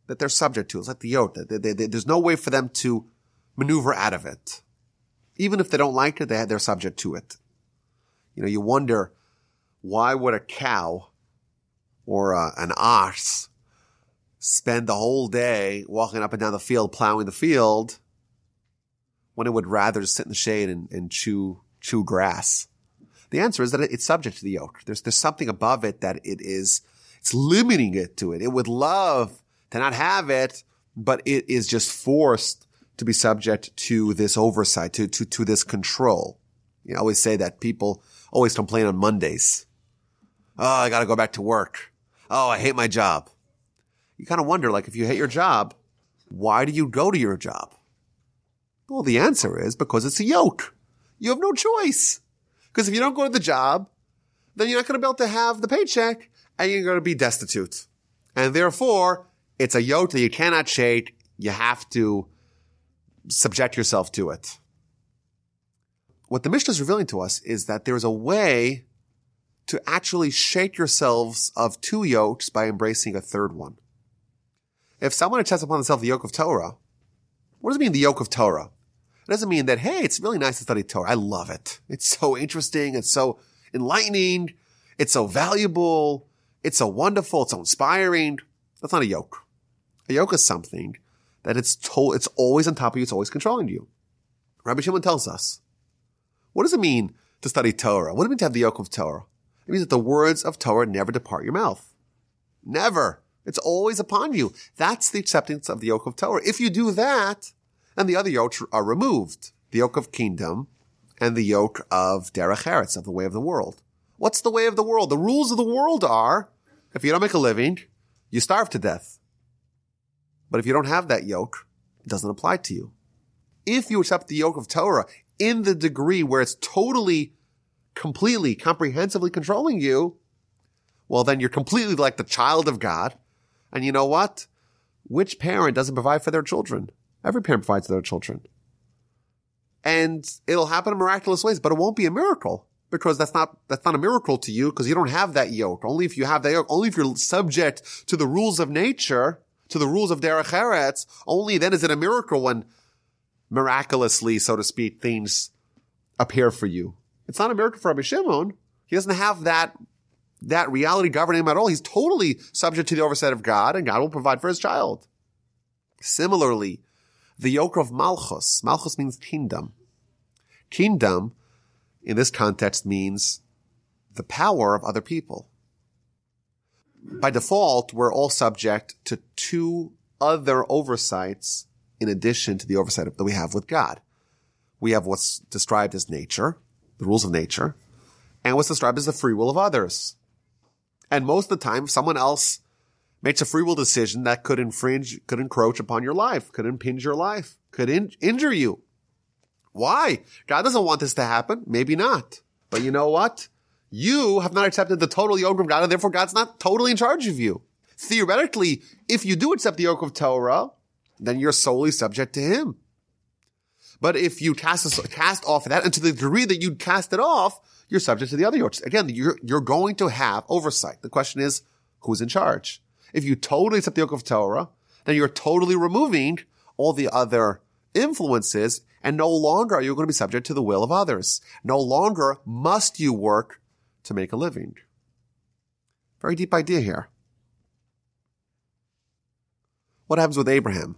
A: that they're subject to. It's like the yoke. They, they, they, there's no way for them to maneuver out of it. Even if they don't like it, they, they're subject to it. You know, you wonder why would a cow or a, an ox spend the whole day walking up and down the field, plowing the field, when it would rather sit in the shade and, and chew chew grass? The answer is that it's subject to the yoke. There's, there's something above it that it is, it's limiting it to it. It would love to not have it, but it is just forced to be subject to this oversight, to, to, to this control. You always say that people always complain on Mondays. Oh, I got to go back to work. Oh, I hate my job. You kind of wonder, like, if you hate your job, why do you go to your job? Well, the answer is because it's a yoke. You have no choice. Because if you don't go to the job, then you're not going to be able to have the paycheck and you're going to be destitute. And therefore, it's a yoke that you cannot shake. You have to subject yourself to it. What the Mishnah is revealing to us is that there is a way to actually shake yourselves of two yokes by embracing a third one. If someone accepts upon themselves the yoke of Torah, what does it mean, the yoke of Torah? It doesn't mean that, hey, it's really nice to study Torah. I love it. It's so interesting. It's so enlightening. It's so valuable. It's so wonderful. It's so inspiring. That's not a yoke. A yoke is something that it's told, it's always on top of you. It's always controlling you. Rabbi Shimon tells us, what does it mean to study Torah? What does it mean to have the yoke of Torah? It means that the words of Torah never depart your mouth. Never. It's always upon you. That's the acceptance of the yoke of Torah. If you do that, and the other yokes are removed. The yoke of kingdom and the yoke of derech eretz, of the way of the world. What's the way of the world? The rules of the world are, if you don't make a living, you starve to death. But if you don't have that yoke, it doesn't apply to you. If you accept the yoke of Torah in the degree where it's totally, completely, comprehensively controlling you, well, then you're completely like the child of God. And you know what? Which parent doesn't provide for their children? Every parent provides for their children. And it'll happen in miraculous ways, but it won't be a miracle because that's not, that's not a miracle to you because you don't have that yoke. Only if you have that yoke, only if you're subject to the rules of nature, to the rules of derech eretz, only then is it a miracle when miraculously, so to speak, things appear for you. It's not a miracle for Rabbi Shimon. He doesn't have that, that reality governing him at all. He's totally subject to the oversight of God and God will provide for his child. Similarly, the yoke of Malchus. Malchus means kingdom. Kingdom, in this context, means the power of other people. By default, we're all subject to two other oversights in addition to the oversight that we have with God. We have what's described as nature, the rules of nature, and what's described as the free will of others. And most of the time, someone else makes a free will decision that could infringe, could encroach upon your life, could impinge your life, could in- injure you. Why? God doesn't want this to happen. Maybe not. But you know what? You have not accepted the total yoke of God, and therefore God's not totally in charge of you. Theoretically, if you do accept the yoke of Torah, then you're solely subject to Him. But if you cast, cast off of that, and to the degree that you cast it off, you're subject to the other yokes. Again, you're, you're going to have oversight. The question is, who's in charge? If you totally accept the yoke of Torah, then you're totally removing all the other influences and no longer are you going to be subject to the will of others. No longer must you work to make a living. Very deep idea here. What happens with Abraham?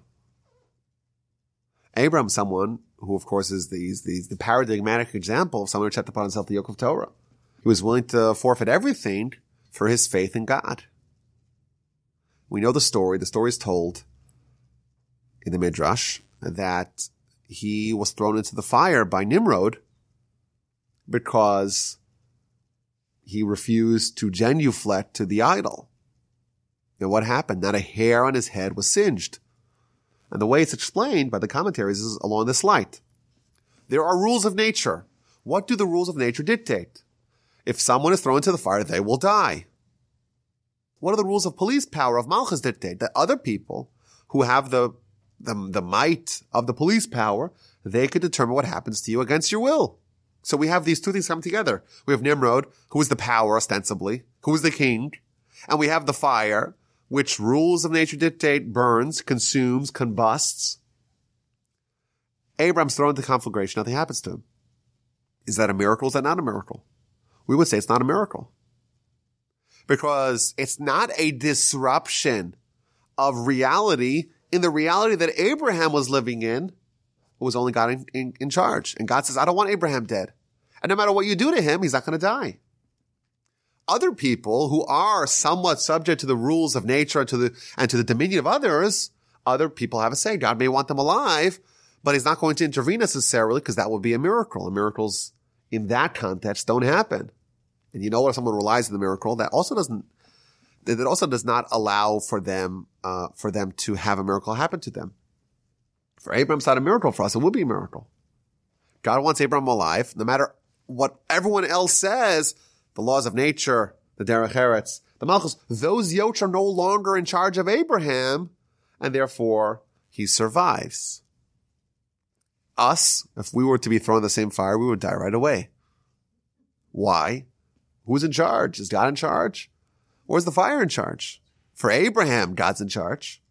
A: Abraham, someone who, of course, is the, the, the paradigmatic example of someone who checked upon himself the yoke of Torah. He was willing to forfeit everything for his faith in God. We know the story. The story is told in the Midrash that he was thrown into the fire by Nimrod because he refused to genuflect to the idol. And what happened? Not a hair on his head was singed. And the way it's explained by the commentaries is along this light. There are rules of nature. What do the rules of nature dictate? If someone is thrown into the fire, they will die. What are the rules of police power of Malchus dictate? That other people who have the, the, the might of the police power, they could determine what happens to you against your will. So we have these two things come together. We have Nimrod, who is the power ostensibly, who is the king, and we have the fire, which rules of nature dictate burns, consumes, combusts. Abraham's thrown into conflagration, nothing happens to him. Is that a miracle? Is that not a miracle? We would say it's not a miracle. Because it's not a disruption of reality in the reality that Abraham was living in, was only God in, in, in charge. And God says, I don't want Abraham dead. And no matter what you do to him, he's not going to die other people who are somewhat subject to the rules of nature and to the, and to the dominion of others, other people have a say. God may want them alive, but he's not going to intervene necessarily because that would be a miracle. And miracles in that context don't happen. And you know, if someone relies on the miracle, that also doesn't, that also does not allow for them, uh, for them to have a miracle happen to them. For Abraham, it's not a miracle. For us, it would be a miracle. God wants Abraham alive, no matter what everyone else says the laws of nature, the Derech Eretz, the Malchus, those yokes are no longer in charge of Abraham, and therefore he survives. Us, if we were to be thrown in the same fire, we would die right away. Why? Who's in charge? Is God in charge? Or is the fire in charge? For Abraham, God's in charge.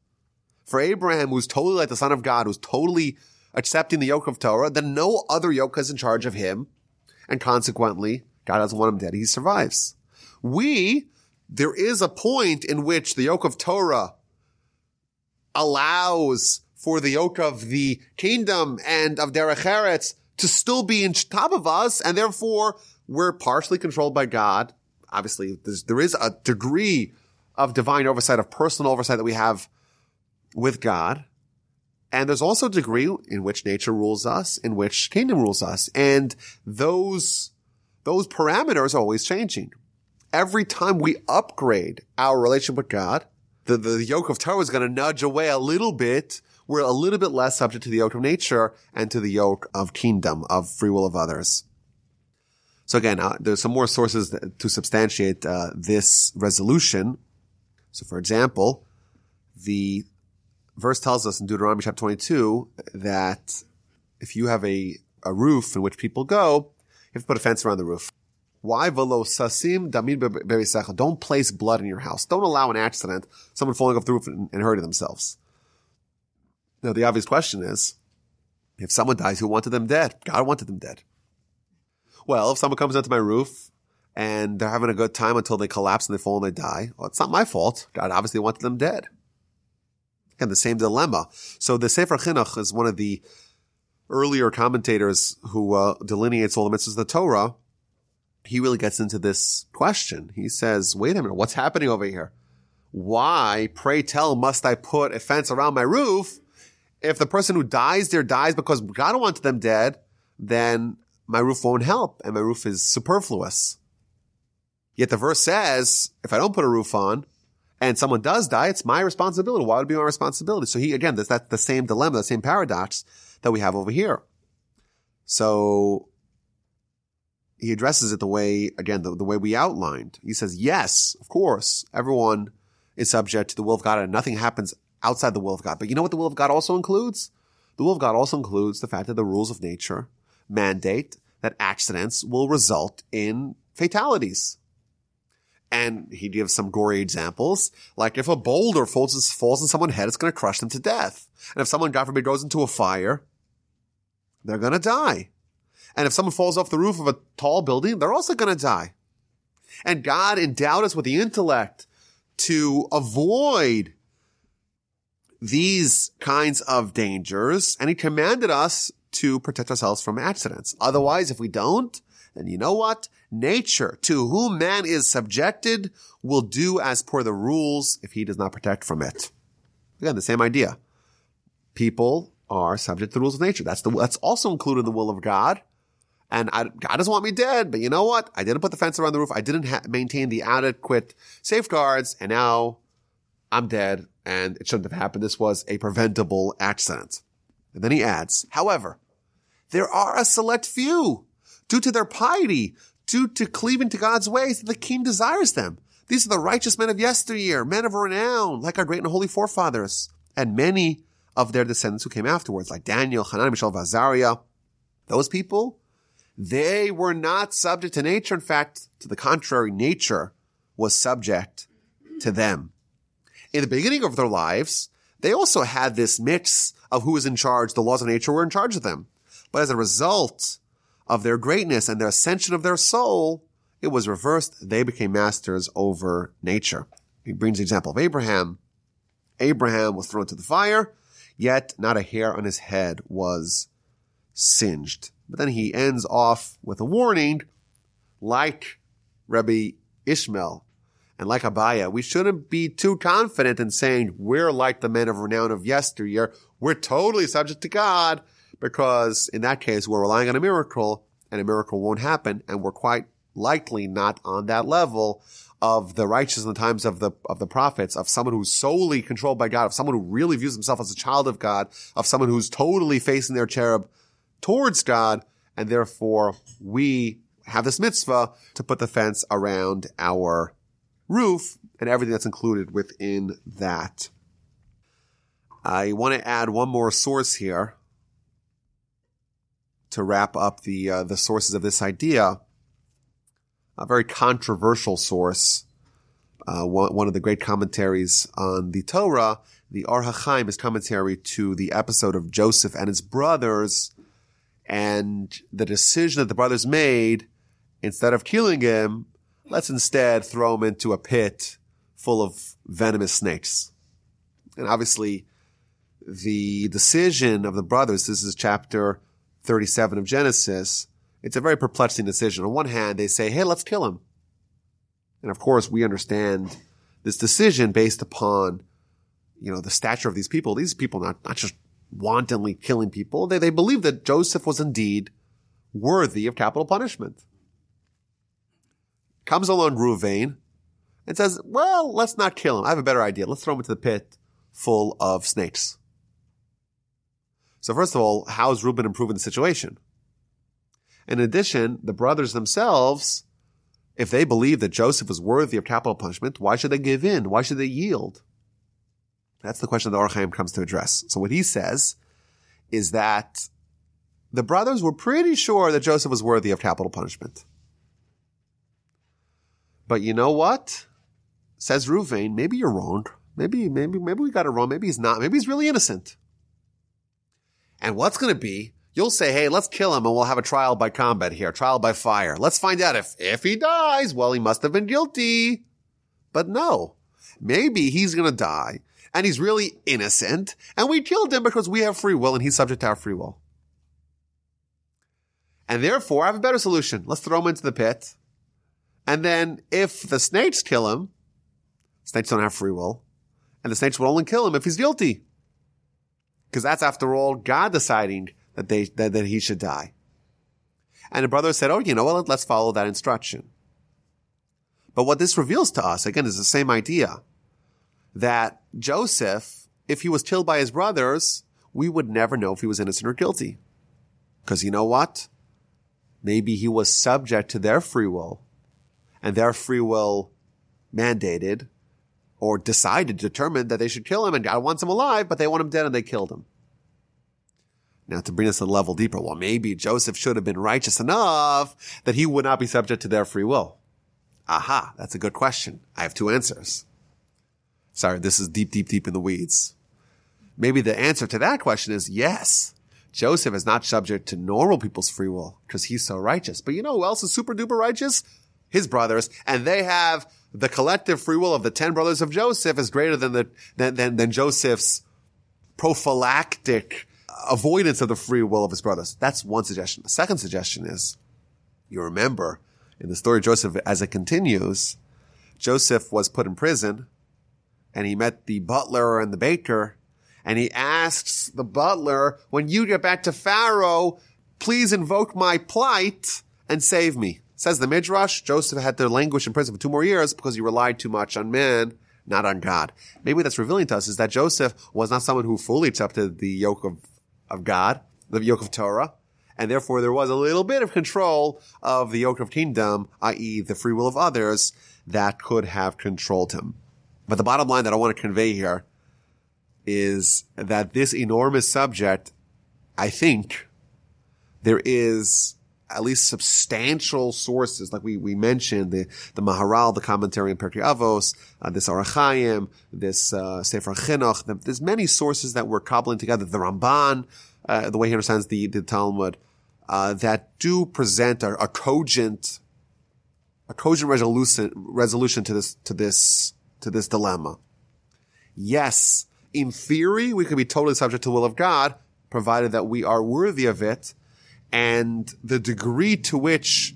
A: For Abraham, who's totally like the son of God, who's totally accepting the yoke of Torah, then no other yoke is in charge of him. And consequently, God doesn't want him dead. He survives. We, there is a point in which the yoke of Torah allows for the yoke of the kingdom and of Derech Eretz to still be in top of us, and therefore we're partially controlled by God. Obviously, there is a degree of divine oversight, of personal oversight that we have with God. And there's also a degree in which nature rules us, in which kingdom rules us. And those those parameters are always changing. Every time we upgrade our relationship with God, the, the yoke of Torah is going to nudge away a little bit. We're a little bit less subject to the yoke of nature and to the yoke of kingdom, of free will of others. So again, uh, there's some more sources to substantiate uh, this resolution. So for example, the verse tells us in Deuteronomy chapter 22 that if you have a, a roof in which people go, have to put a fence around the roof. Why velo sasim damid Don't place blood in your house. Don't allow an accident, someone falling off the roof and, and hurting themselves. Now the obvious question is, if someone dies, who wanted them dead? God wanted them dead. Well, if someone comes onto my roof and they're having a good time until they collapse and they fall and they die, well, it's not my fault. God obviously wanted them dead. Again, the same dilemma. So the Sefer Chinuch is one of the earlier commentators who uh, delineates all the mitzvahs of the Torah, he really gets into this question. He says, wait a minute, what's happening over here? Why, pray tell, must I put a fence around my roof? If the person who dies there dies because God wants them dead, then my roof won't help and my roof is superfluous. Yet the verse says, if I don't put a roof on and someone does die, it's my responsibility. Why would it be my responsibility? So he, again, that's, that's the same dilemma, the same paradox that we have over here. So he addresses it the way, again, the, the way we outlined. He says, yes, of course, everyone is subject to the will of God and nothing happens outside the will of God. But you know what the will of God also includes? The will of God also includes the fact that the rules of nature mandate that accidents will result in fatalities. And he gives some gory examples, like if a boulder falls, falls on someone's head, it's going to crush them to death. And if someone, God forbid, goes into a fire, they're going to die. And if someone falls off the roof of a tall building, they're also going to die. And God endowed us with the intellect to avoid these kinds of dangers. And he commanded us to protect ourselves from accidents. Otherwise, if we don't, then you know what? Nature, to whom man is subjected, will do as per the rules if he does not protect from it. Again, the same idea. People are subject to the rules of nature. That's the, that's also included in the will of God. And I, God doesn't want me dead, but you know what? I didn't put the fence around the roof. I didn't ha- maintain the adequate safeguards, and now I'm dead, and it shouldn't have happened. This was a preventable accident. And then he adds, however, there are a select few, due to their piety, due to cleaving to God's ways, that the king desires them. These are the righteous men of yesteryear, men of renown, like our great and holy forefathers, and many of their descendants who came afterwards, like Daniel, Hanan, Mishael, Azariah. Those people, they were not subject to nature. In fact, to the contrary, nature was subject to them. In the beginning of their lives, they also had this mix of who was in charge. The laws of nature were in charge of them. But as a result of their greatness and their ascension of their soul, it was reversed. They became masters over nature. He brings the example of Abraham. Abraham was thrown into the fire, yet not a hair on his head was singed. But then he ends off with a warning, like Rabbi Ishmael and like Abaye, we shouldn't be too confident in saying we're like the men of renown of yesteryear. We're totally subject to God because in that case, we're relying on a miracle and a miracle won't happen. And we're quite likely not on that level of the righteous in the times of the, of the prophets, of someone who's solely controlled by God, of someone who really views himself as a child of God, of someone who's totally facing their cherub towards God. And therefore we have this mitzvah to put the fence around our roof and everything that's included within that. I want to add one more source here to wrap up the uh, the sources of this idea. A very controversial source, uh, one, one, of the great commentaries on the Torah, the Or HaChaim, is commentary to the episode of Joseph and his brothers, and the decision that the brothers made, instead of killing him, let's instead throw him into a pit full of venomous snakes. And obviously, the decision of the brothers, this is chapter 37 of Genesis, it's a very perplexing decision. On one hand, they say, hey, let's kill him. And of course, we understand this decision based upon, you know, the stature of these people. These people not, not just wantonly killing people. They, they believe that Joseph was indeed worthy of capital punishment. Comes along Ruvain and says, well, let's not kill him. I have a better idea. Let's throw him into the pit full of snakes. So first of all, how is Reuben improving the situation? In addition, the brothers themselves, if they believe that Joseph is worthy of capital punishment, why should they give in? Why should they yield? That's the question that Or HaChaim comes to address. So what he says is that the brothers were pretty sure that Joseph was worthy of capital punishment. But you know what? Says Ruvain, maybe you're wrong. Maybe, maybe, maybe we got it wrong. Maybe he's not. Maybe he's really innocent. And what's going to be, you'll say, hey, let's kill him and we'll have a trial by combat here, trial by fire. Let's find out if, if he dies, well, he must have been guilty. But no, maybe he's going to die and he's really innocent and we killed him because we have free will and he's subject to our free will. And therefore, I have a better solution. Let's throw him into the pit. And then if the snakes kill him, snakes don't have free will, and the snakes will only kill him if he's guilty. Because that's after all God deciding that they, that, that he should die. And the brother said, Oh, you know what? Let's follow that instruction. But what this reveals to us, again, is the same idea that Joseph, if he was killed by his brothers, we would never know if he was innocent or guilty. Because you know what? Maybe he was subject to their free will and their free will mandated or decided, determined that they should kill him and God wants him alive, but they want him dead and they killed him. Now to bring us a level deeper, well, maybe Joseph should have been righteous enough that he would not be subject to their free will. Aha, that's a good question. I have two answers. Sorry, this is deep, deep, deep in the weeds. Maybe the answer to that question is yes. Joseph is not subject to normal people's free will because he's so righteous. But you know who else is super duper righteous? his brothers, and they have the collective free will of the 10 brothers of Joseph is greater than the, than, than, than Joseph's prophylactic avoidance of the free will of his brothers. That's one suggestion. The second suggestion is, you remember in the story of Joseph as it continues, Joseph was put in prison and he met the butler and the baker and he asks the butler, when you get back to Pharaoh, please invoke my plight and save me. Says the Midrash, Joseph had to languish in prison for two more years because he relied too much on man, not on God. Maybe that's revealing to us is that Joseph was not someone who fully accepted the yoke of, of God, the yoke of Torah, and therefore there was a little bit of control of the yoke of kingdom, i.e. the free will of others, that could have controlled him. But the bottom line that I want to convey here is that this enormous subject, I think, there is at least substantial sources, like we, we mentioned, the, the Maharal, the commentary in Pirkei Avos, uh, this Ohr HaChaim, this, uh, Sefer Chinuch, the, there's many sources that we're cobbling together, the Ramban, uh, the way he understands the, the Talmud, uh, that do present a, a cogent, a cogent resolution, resolution to this, to this, to this dilemma. Yes, in theory, we could be totally subject to the will of God, provided that we are worthy of it, and the degree to which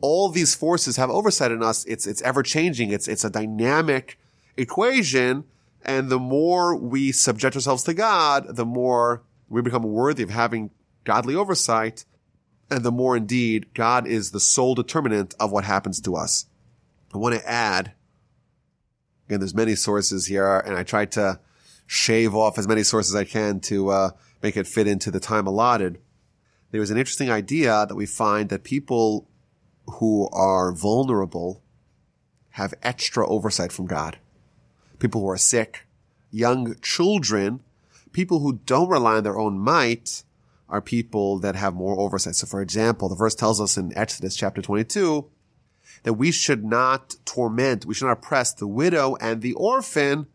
A: all these forces have oversight in us, it's, it's ever changing. It's, it's a dynamic equation. And the more we subject ourselves to God, the more we become worthy of having godly oversight. And the more indeed God is the sole determinant of what happens to us. I want to add, again, there's many sources here and I tried to shave off as many sources as I can to, uh, make it fit into the time allotted there is an interesting idea that we find that people who are vulnerable have extra oversight from God. People who are sick, young children, people who don't rely on their own might are people that have more oversight. So for example, the verse tells us in Exodus chapter 22 that we should not torment, we should not oppress the widow and the orphan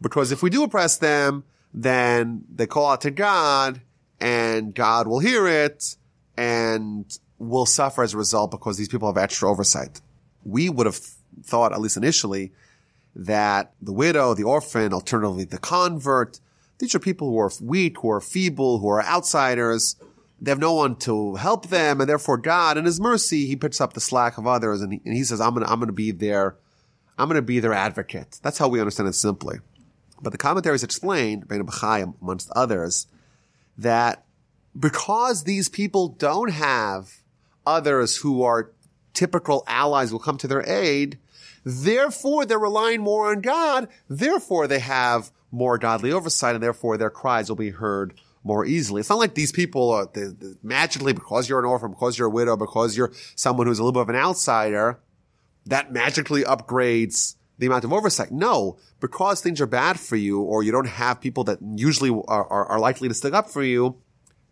A: because if we do oppress them, then they call out to God and God will hear it and will suffer as a result because these people have extra oversight. We would have thought, at least initially, that the widow, the orphan, alternatively the convert, these are people who are weak, who are feeble, who are outsiders. They have no one to help them, and therefore God, in His mercy, He picks up the slack of others, and He, and he says, "I'm gonna, I'm gonna be their, I'm gonna be their advocate." That's how we understand it simply. But the commentaries explain, Bein Bachai, amongst others, that because these people don't have others who are typical allies will come to their aid, therefore they're relying more on God, therefore they have more godly oversight, and therefore their cries will be heard more easily. It's not like these people are they, they, magically, because you're an orphan, because you're a widow, because you're someone who's a little bit of an outsider, that magically upgrades the amount of oversight. No, because things are bad for you or you don't have people that usually are, are, are likely to stick up for you.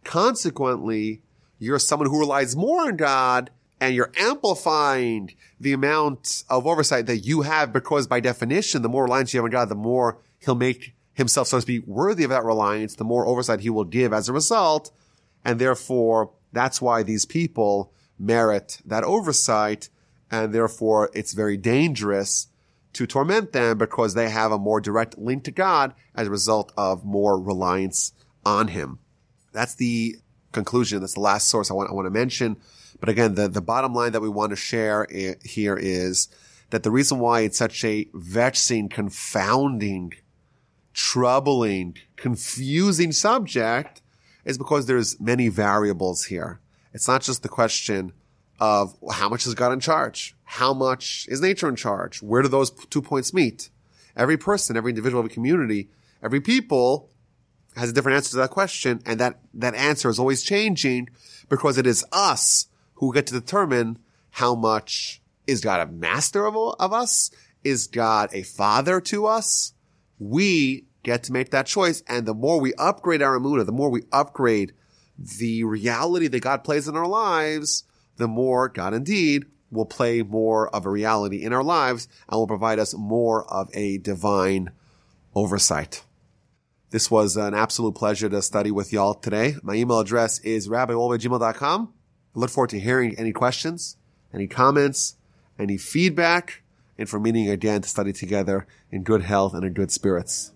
A: Consequently, you're someone who relies more on God and you're amplifying the amount of oversight that you have because by definition, the more reliance you have on God, the more he'll make himself, so to speak, worthy of that reliance, the more oversight he will give as a result. And therefore, that's why these people merit that oversight. And therefore, it's very dangerous to torment them because they have a more direct link to God as a result of more reliance on Him. That's the conclusion. That's the last source I want, I want to mention. But again, the, the bottom line that we want to share here is that the reason why it's such a vexing, confounding, troubling, confusing subject is because there's many variables here. It's not just the question of how much is God in charge? How much is nature in charge? Where do those two points meet? Every person, every individual, every community, every people has a different answer to that question. And that, that answer is always changing because it is us who get to determine how much is God a master of, of us? Is God a father to us? We get to make that choice. And the more we upgrade our Amuna, the more we upgrade the reality that God plays in our lives, the more God indeed will play more of a reality in our lives and will provide us more of a divine oversight. This was an absolute pleasure to study with y'all today. My email address is rabbiwolbe@gmail.com. I look forward to hearing any questions, any comments, any feedback, and for meeting again to study together in good health and in good spirits.